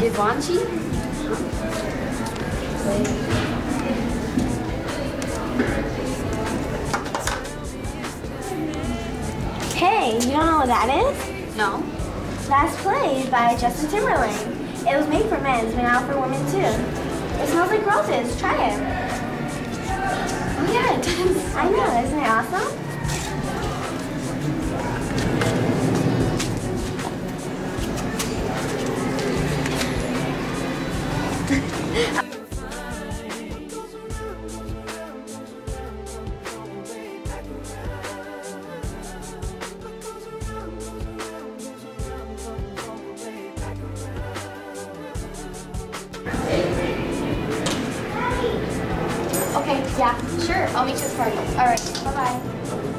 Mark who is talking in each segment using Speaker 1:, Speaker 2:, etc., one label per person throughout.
Speaker 1: Givenchy?
Speaker 2: Hey, you don't know what that is?
Speaker 1: No.
Speaker 2: That's played by Justin Timberlake. It was made for men, but now for women too. It smells like roses. Try it.
Speaker 1: Oh yeah, it does.
Speaker 2: I know, isn't it awesome?
Speaker 1: Okay, yeah, sure. I'll meet you at the party. All right, bye-bye.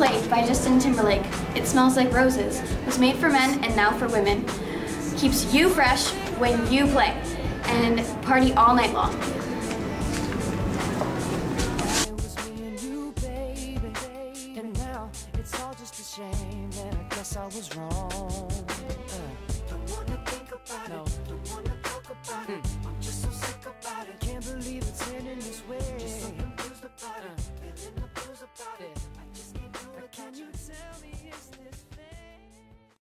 Speaker 1: By Justin Timberlake. It smells like roses. Was made for men and now for women. Keeps you fresh when you play. And party all night long.
Speaker 3: And. And it's all just a shame that I guess I was wrong.